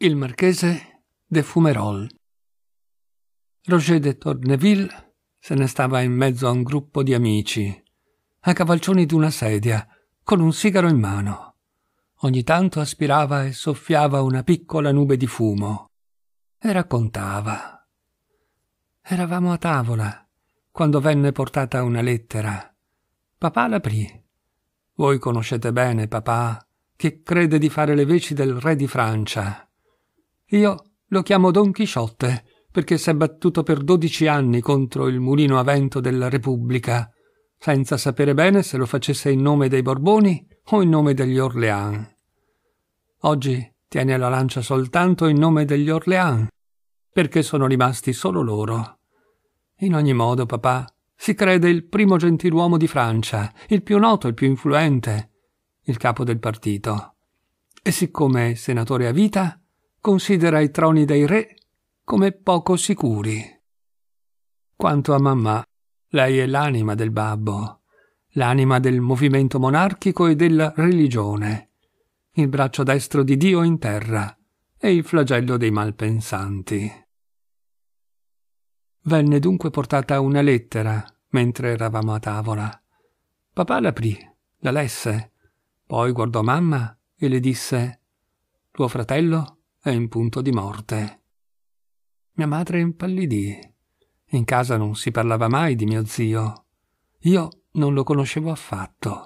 Il marchese de Fumerol. Roger de Tourneville se ne stava in mezzo a un gruppo di amici, a cavalcioni d'una sedia, con un sigaro in mano. Ogni tanto aspirava e soffiava una piccola nube di fumo e raccontava. Eravamo a tavola quando venne portata una lettera. Papà l'aprì. Voi conoscete bene papà, che crede di fare le veci del re di Francia io lo chiamo Don Chisciotte perché s'è battuto per dodici anni contro il mulino a vento della Repubblica, senza sapere bene se lo facesse in nome dei Borboni o in nome degli Orléans. Oggi tiene la lancia soltanto in nome degli Orléans, perché sono rimasti solo loro. In ogni modo, papà, si crede il primo gentiluomo di Francia, il più noto, il più influente, il capo del partito. E siccome è senatore a vita, considera i troni dei re come poco sicuri. Quanto a mamma, lei è l'anima del babbo, l'anima del movimento monarchico e della religione, il braccio destro di Dio in terra e il flagello dei malpensanti. Venne dunque portata una lettera mentre eravamo a tavola. Papà l'aprì, la lesse, poi guardò mamma e le disse Tuo fratello è in punto di morte. Mia madre impallidì. In casa non si parlava mai di mio zio. Io non lo conoscevo affatto.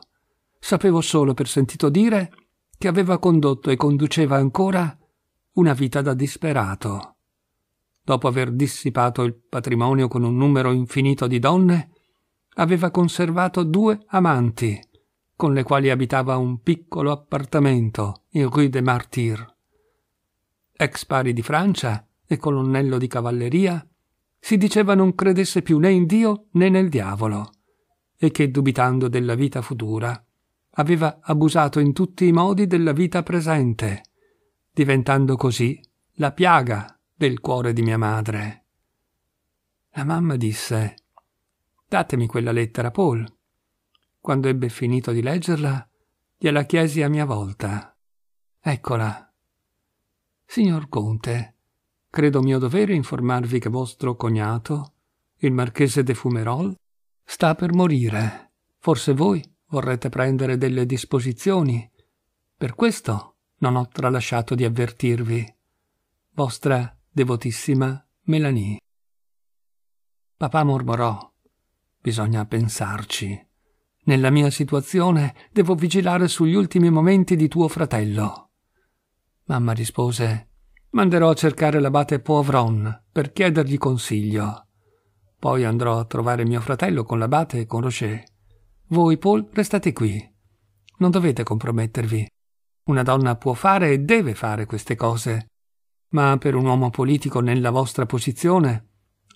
Sapevo solo per sentito dire che aveva condotto e conduceva ancora una vita da disperato. Dopo aver dissipato il patrimonio con un numero infinito di donne, aveva conservato due amanti, con le quali abitava un piccolo appartamento in Rue des Martyrs ex pari di Francia e colonnello di cavalleria, si diceva non credesse più né in Dio né nel diavolo, e che, dubitando della vita futura, aveva abusato in tutti i modi della vita presente, diventando così la piaga del cuore di mia madre. La mamma disse Datemi quella lettera, Paul. Quando ebbe finito di leggerla, gliela chiesi a mia volta. Eccola. Signor Conte, credo mio dovere informarvi che vostro cognato, il marchese de Fumerol, sta per morire. Forse voi vorrete prendere delle disposizioni. Per questo non ho tralasciato di avvertirvi. Vostra devotissima Melanie. Papà mormorò. Bisogna pensarci. Nella mia situazione devo vigilare sugli ultimi momenti di tuo fratello. Mamma rispose Manderò a cercare l'abate Poivron per chiedergli consiglio. Poi andrò a trovare mio fratello con l'abate e con Rocher. Voi, Paul, restate qui. Non dovete compromettervi. Una donna può fare e deve fare queste cose, ma per un uomo politico nella vostra posizione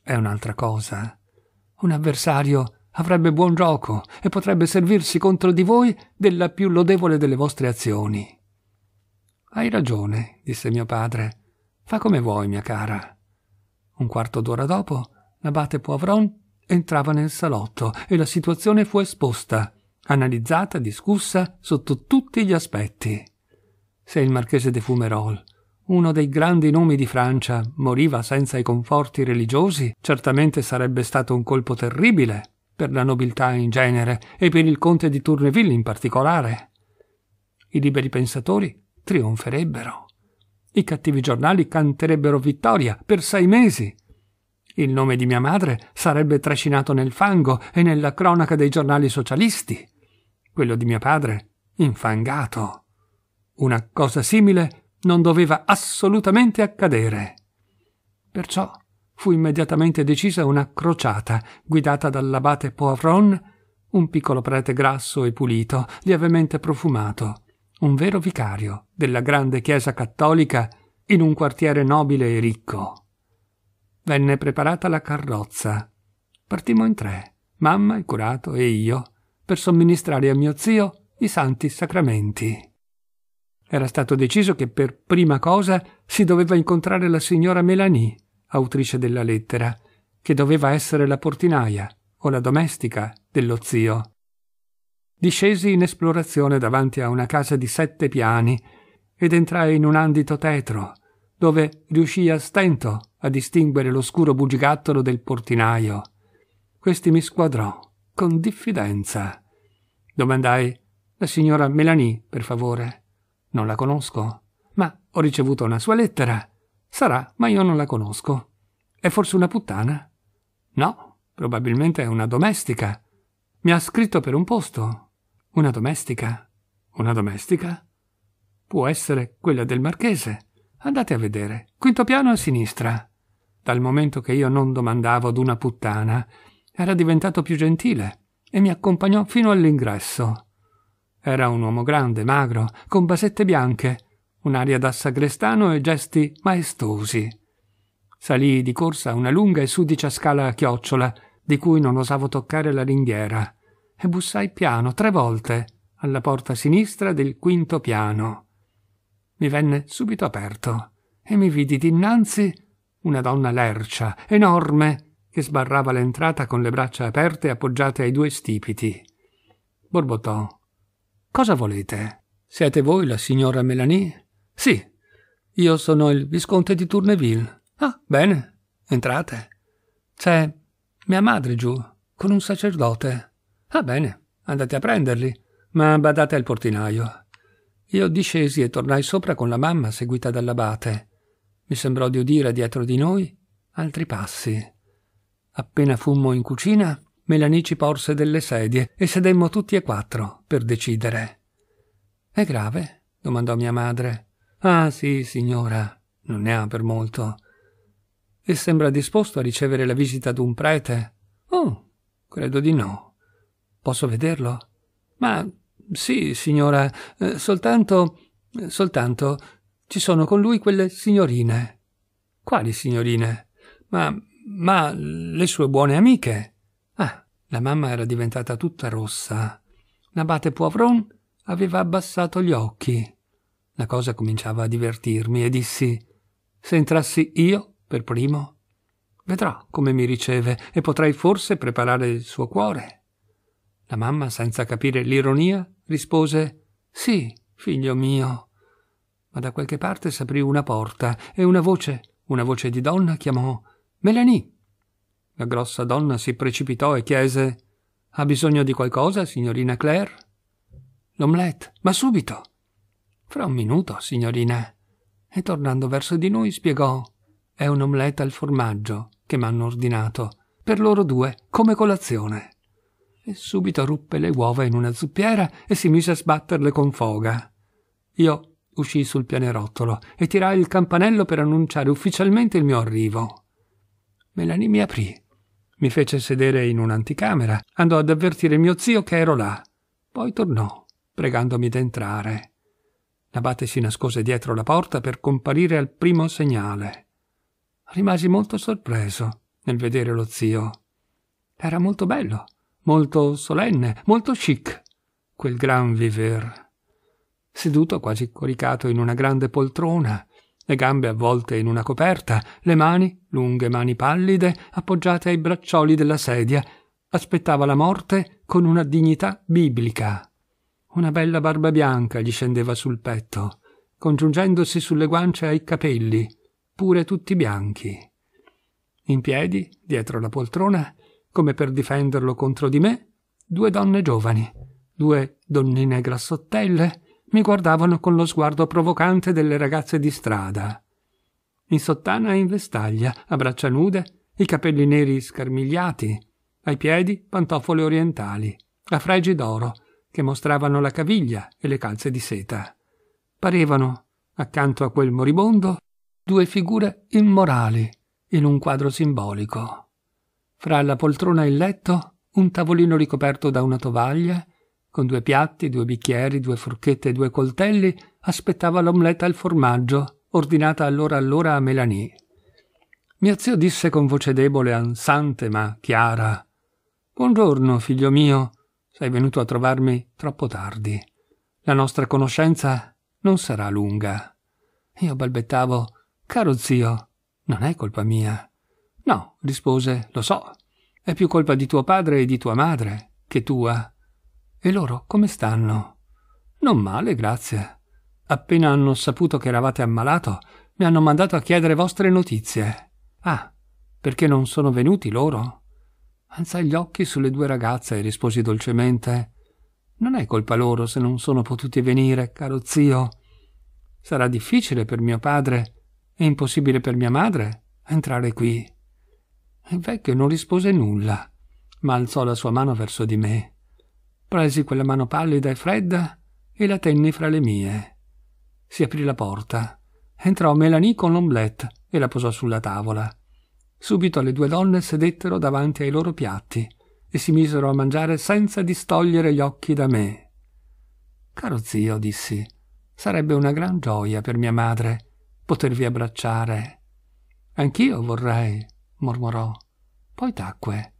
è un'altra cosa. Un avversario avrebbe buon gioco e potrebbe servirsi contro di voi della più lodevole delle vostre azioni. Hai ragione, disse mio padre. Fa come vuoi, mia cara. Un quarto d'ora dopo, l'abate Poivron entrava nel salotto e la situazione fu esposta, analizzata, discussa sotto tutti gli aspetti. Se il marchese de Fumerol, uno dei grandi nomi di Francia, moriva senza i conforti religiosi, certamente sarebbe stato un colpo terribile per la nobiltà in genere e per il conte di Tourneville in particolare. I liberi pensatori trionferebbero. I cattivi giornali canterebbero vittoria per sei mesi. Il nome di mia madre sarebbe trascinato nel fango e nella cronaca dei giornali socialisti. Quello di mio padre infangato. Una cosa simile non doveva assolutamente accadere. Perciò fu immediatamente decisa una crociata guidata dall'abate Poivron, un piccolo prete grasso e pulito, lievemente profumato, un vero vicario della grande chiesa cattolica in un quartiere nobile e ricco. Venne preparata la carrozza. Partimmo in tre, mamma, il curato e io, per somministrare a mio zio i santi sacramenti. Era stato deciso che per prima cosa si doveva incontrare la signora Melanie, autrice della lettera, che doveva essere la portinaia o la domestica dello zio. Discesi in esplorazione davanti a una casa di sette piani ed entrai in un andito tetro, dove riuscii a stento a distinguere l'oscuro bugigattolo del portinaio. Questi mi squadrò con diffidenza. Domandai la signora Melanie, per favore. Non la conosco, ma ho ricevuto una sua lettera. Sarà, ma io non la conosco. È forse una puttana? No, probabilmente è una domestica. Mi ha scritto per un posto. Una domestica? Una domestica? Può essere quella del marchese. Andate a vedere. Quinto piano a sinistra. Dal momento che io non domandavo ad una puttana, era diventato più gentile e mi accompagnò fino all'ingresso. Era un uomo grande, magro, con basette bianche, un'aria da sagrestano e gesti maestosi. Salii di corsa una lunga e sudicia scala a chiocciola, di cui non osavo toccare la ringhiera, e bussai piano tre volte alla porta sinistra del quinto piano. Mi venne subito aperto e mi vidi dinanzi una donna lercia, enorme, che sbarrava l'entrata con le braccia aperte appoggiate ai due stipiti. Borbottò. Cosa volete? Siete voi la signora Melanie? Sì. Io sono il visconte di Tourneville. Ah, bene. Entrate. C'è mia madre giù, con un sacerdote. Ah, bene. Andate a prenderli. Ma badate al portinaio. Io discesi e tornai sopra con la mamma seguita dall'abate. Mi sembrò di udire dietro di noi altri passi. Appena fummo in cucina, Melanie ci porse delle sedie e sedemmo tutti e quattro per decidere. È grave? domandò mia madre. Ah sì, signora, non ne ha per molto. E sembra disposto a ricevere la visita d'un prete? Oh, credo di no. Posso vederlo? Ma sì, signora, eh, soltanto. soltanto ci sono con lui quelle signorine. Quali signorine? Ma ma le sue buone amiche. Ah, la mamma era diventata tutta rossa. L'abate Poivron aveva abbassato gli occhi. La cosa cominciava a divertirmi e dissi: Se entrassi io per primo, vedrò come mi riceve e potrei forse preparare il suo cuore. La mamma, senza capire l'ironia, rispose: Sì, figlio mio. Ma da qualche parte s'aprì una porta e una voce, una voce di donna, chiamò Melanie. La grossa donna si precipitò e chiese Ha bisogno di qualcosa, signorina Claire? L'omelette, ma subito. Fra un minuto, signorina. E tornando verso di noi spiegò È un omelette al formaggio che m'hanno ordinato, per loro due, come colazione. E subito ruppe le uova in una zuppiera e si mise a sbatterle con foga. Io uscii sul pianerottolo e tirai il campanello per annunciare ufficialmente il mio arrivo. Melanie mi aprì. Mi fece sedere in un'anticamera, andò ad avvertire mio zio che ero là. Poi tornò, pregandomi d'entrare. L'abate si nascose dietro la porta per comparire al primo segnale. Rimasi molto sorpreso nel vedere lo zio. Era molto bello, molto solenne, molto chic, quel gran viver. Seduto quasi coricato in una grande poltrona, le gambe avvolte in una coperta, le mani, lunghe mani pallide, appoggiate ai braccioli della sedia, aspettava la morte con una dignità biblica. Una bella barba bianca gli scendeva sul petto, congiungendosi sulle guance ai capelli, pure tutti bianchi. In piedi, dietro la poltrona, come per difenderlo contro di me, due donne giovani, due donnine grassottelle, mi guardavano con lo sguardo provocante delle ragazze di strada. In sottana e in vestaglia, a braccia nude, i capelli neri scarmigliati, ai piedi pantofole orientali, a fregi d'oro, che mostravano la caviglia e le calze di seta. Parevano, accanto a quel moribondo, due figure immorali in un quadro simbolico. Fra la poltrona e il letto, un tavolino ricoperto da una tovaglia con due piatti, due bicchieri, due forchette e due coltelli, aspettava l'omeletta al formaggio, ordinata allora allora a Melanie. Mio zio disse con voce debole, ansante ma chiara: Buongiorno, figlio mio. Sei venuto a trovarmi troppo tardi. La nostra conoscenza non sarà lunga. Io balbettavo: Caro zio, non è colpa mia. No, rispose, lo so. È più colpa di tuo padre e di tua madre che tua. E loro come stanno? Non male, grazie. Appena hanno saputo che eravate ammalato, mi hanno mandato a chiedere vostre notizie. Ah, perché non sono venuti loro? Alzai gli occhi sulle due ragazze e risposi dolcemente Non è colpa loro se non sono potuti venire, caro zio. Sarà difficile per mio padre e impossibile per mia madre entrare qui. Il vecchio non rispose nulla, ma alzò la sua mano verso di me. Presi quella mano pallida e fredda e la tenni fra le mie. Si aprì la porta. Entrò Melanie con l'omelette e la posò sulla tavola. Subito le due donne sedettero davanti ai loro piatti e si misero a mangiare senza distogliere gli occhi da me. Caro zio, dissi, sarebbe una gran gioia per mia madre potervi abbracciare. Anch'io vorrei, mormorò. Poi tacque.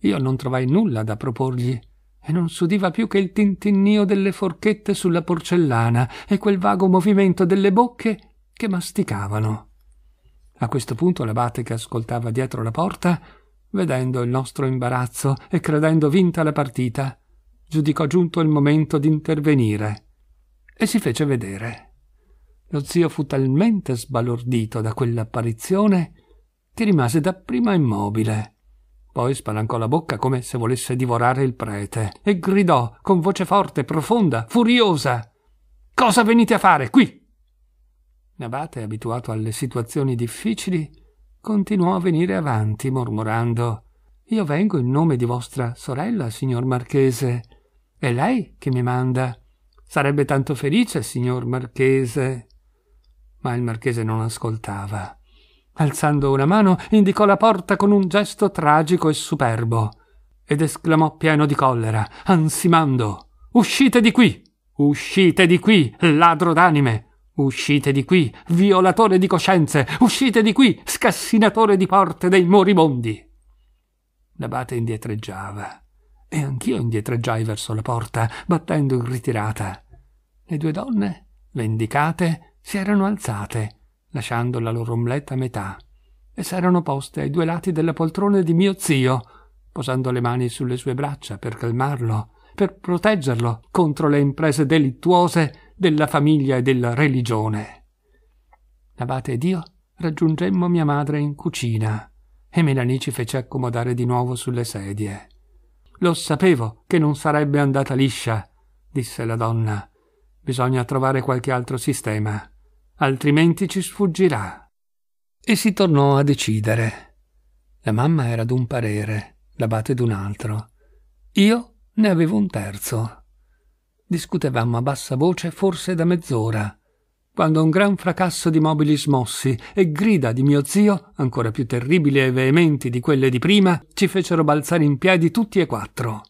Io non trovai nulla da proporgli e non s'udiva più che il tintinnio delle forchette sulla porcellana e quel vago movimento delle bocche che masticavano. A questo punto l'abate che ascoltava dietro la porta, vedendo il nostro imbarazzo e credendo vinta la partita, giudicò giunto il momento d'intervenire e si fece vedere. Lo zio fu talmente sbalordito da quell'apparizione che rimase dapprima immobile. Poi spalancò la bocca come se volesse divorare il prete e gridò con voce forte, profonda, furiosa: Cosa venite a fare qui? L'abate, abituato alle situazioni difficili, continuò a venire avanti, mormorando Io vengo in nome di vostra sorella, signor Marchese. È lei che mi manda. Sarebbe tanto felice, signor Marchese. Ma il Marchese non ascoltava. Alzando una mano, indicò la porta con un gesto tragico e superbo ed esclamò pieno di collera, ansimando Uscite di qui! Uscite di qui, ladro d'anime! Uscite di qui, violatore di coscienze! Uscite di qui, scassinatore di porte dei moribondi! L'abate indietreggiava, e anch'io indietreggiai verso la porta, battendo in ritirata. Le due donne, vendicate, si erano alzate, lasciando la loro omeletta a metà, e s'erano poste ai due lati della poltrona di mio zio, posando le mani sulle sue braccia per calmarlo, per proteggerlo contro le imprese delittuose della famiglia e della religione. L'abate ed io raggiungemmo mia madre in cucina e Melanie ci fece accomodare di nuovo sulle sedie. Lo sapevo che non sarebbe andata liscia, disse la donna. Bisogna trovare qualche altro sistema, altrimenti ci sfuggirà. E si tornò a decidere. La mamma era d'un parere, l'abate d'un altro. Io ne avevo un terzo. Discutevamo a bassa voce forse da mezz'ora, quando un gran fracasso di mobili smossi e grida di mio zio, ancora più terribili e veementi di quelle di prima, ci fecero balzare in piedi tutti e quattro.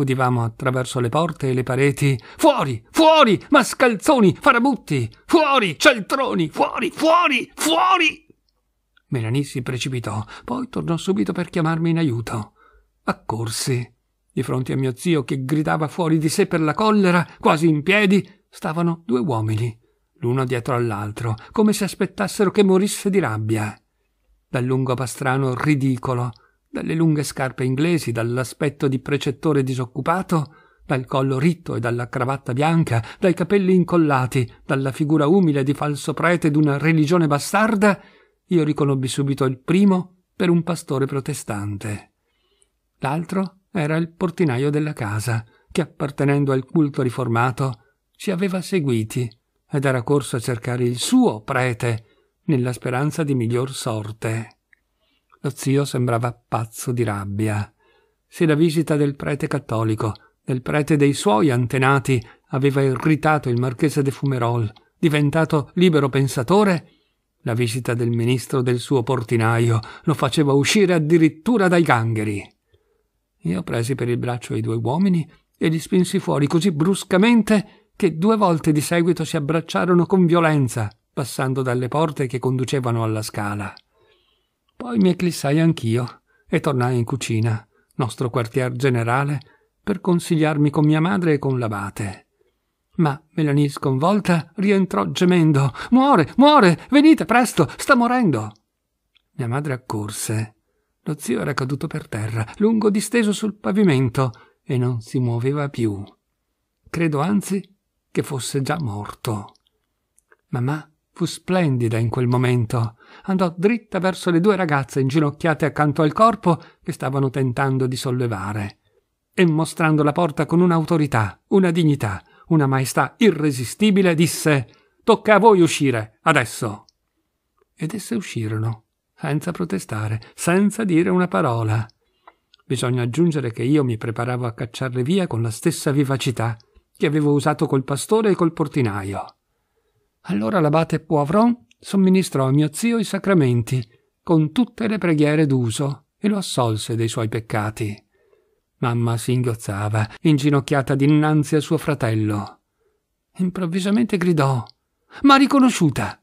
Udivamo attraverso le porte e le pareti Fuori! Fuori! Mascalzoni! Farabutti! Fuori! Cialtroni! Fuori! Fuori! Fuori! Melanie si precipitò, poi tornò subito per chiamarmi in aiuto. Accorsi. Di fronte a mio zio che gridava fuori di sé per la collera, quasi in piedi, stavano due uomini, l'uno dietro all'altro, come se aspettassero che morisse di rabbia. Dal lungo pastrano ridicolo, dalle lunghe scarpe inglesi, dall'aspetto di precettore disoccupato, dal collo ritto e dalla cravatta bianca, dai capelli incollati, dalla figura umile di falso prete d'una religione bastarda, io riconobbi subito il primo per un pastore protestante. L'altro era il portinaio della casa, che appartenendo al culto riformato ci aveva seguiti ed era corso a cercare il suo prete nella speranza di miglior sorte. Lo zio sembrava pazzo di rabbia. Se la visita del prete cattolico, del prete dei suoi antenati, aveva irritato il marchese de Fumerol, diventato libero pensatore, la visita del ministro del suo portinaio lo faceva uscire addirittura dai gangheri. Io presi per il braccio i due uomini e li spinsi fuori così bruscamente che due volte di seguito si abbracciarono con violenza, passando dalle porte che conducevano alla scala. Poi mi eclissai anch'io e tornai in cucina, nostro quartier generale, per consigliarmi con mia madre e con l'abate. Ma Melanie sconvolta rientrò gemendo Muore, muore, venite presto, sta morendo. Mia madre accorse lo zio era caduto per terra, lungo disteso sul pavimento, e non si muoveva più. Credo anzi che fosse già morto. Mamma fu splendida in quel momento. Andò dritta verso le due ragazze inginocchiate accanto al corpo che stavano tentando di sollevare. E mostrando la porta con un'autorità, una dignità, una maestà irresistibile, disse Tocca a voi uscire, adesso. Ed esse uscirono, senza protestare, senza dire una parola. Bisogna aggiungere che io mi preparavo a cacciarle via con la stessa vivacità che avevo usato col pastore e col portinaio. Allora l'abate Poivron somministrò a mio zio i sacramenti, con tutte le preghiere d'uso, e lo assolse dei suoi peccati. Mamma si ingozzava, inginocchiata dinanzi a suo fratello. Improvvisamente gridò M'ha riconosciuta.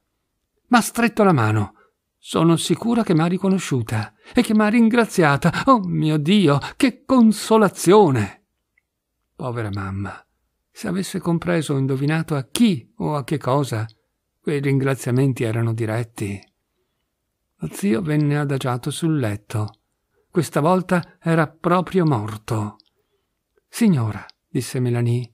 M'ha stretto la mano. Sono sicura che m'ha riconosciuta e che m'ha ringraziata. Oh mio Dio, che consolazione! Povera mamma. Se avesse compreso o indovinato a chi o a che cosa, quei ringraziamenti erano diretti. Lo zio venne adagiato sul letto. Questa volta era proprio morto. Signora, disse Melanie,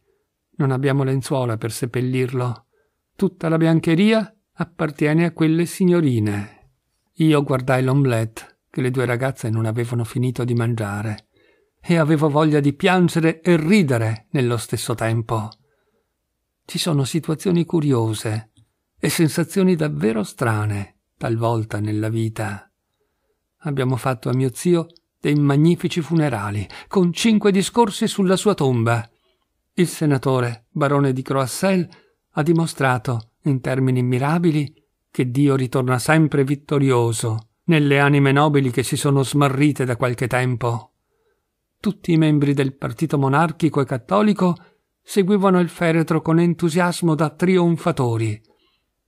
non abbiamo lenzuola per seppellirlo. Tutta la biancheria appartiene a quelle signorine. Io guardai l'omelette che le due ragazze non avevano finito di mangiare e avevo voglia di piangere e ridere nello stesso tempo. Ci sono situazioni curiose e sensazioni davvero strane talvolta nella vita. Abbiamo fatto a mio zio dei magnifici funerali, con cinque discorsi sulla sua tomba. Il senatore, barone di Croissel, ha dimostrato, in termini mirabili, che Dio ritorna sempre vittorioso nelle anime nobili che si sono smarrite da qualche tempo tutti i membri del partito monarchico e cattolico seguivano il feretro con entusiasmo da trionfatori,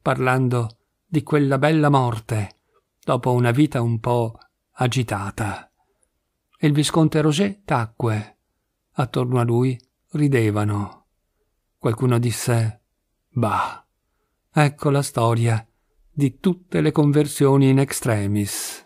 parlando di quella bella morte dopo una vita un po' agitata. Il visconte Roger tacque. Attorno a lui ridevano. Qualcuno disse Bah, ecco la storia di tutte le conversioni in extremis.